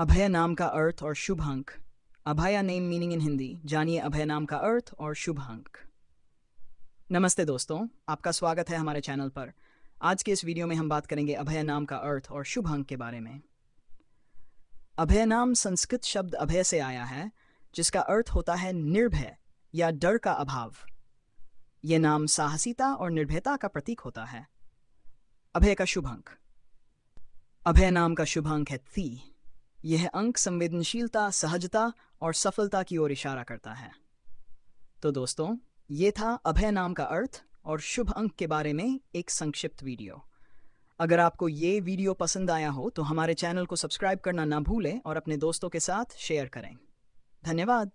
अभय नाम का अर्थ और शुभ अंक Abhaya name meaning in Hindi जानिए अभय नाम का अर्थ और शुभ अंक नमस्ते दोस्तों, आपका स्वागत है हमारे चैनल पर। आज के इस वीडियो में हम बात करेंगे अभय नाम का अर्थ और शुभ अंक के बारे में। अभय नाम संस्कृत शब्द अभय से आया है, जिसका अर्थ होता है निर्भय या डर का अभाव। यह नाम साहसिता और निर्भयता का प्रतीक होता है। अभय का शुभ अंक अभय नाम का शुभ अंक है थी यह अंक संवेदनशीलता, सहजता और सफलता की ओर इशारा करता है। तो दोस्तों, ये था अभय नाम का अर्थ और शुभ अंक के बारे में एक संक्षिप्त वीडियो। अगर आपको ये वीडियो पसंद आया हो तो हमारे चैनल को सब्सक्राइब करना ना भूलें और अपने दोस्तों के साथ शेयर करें। धन्यवाद।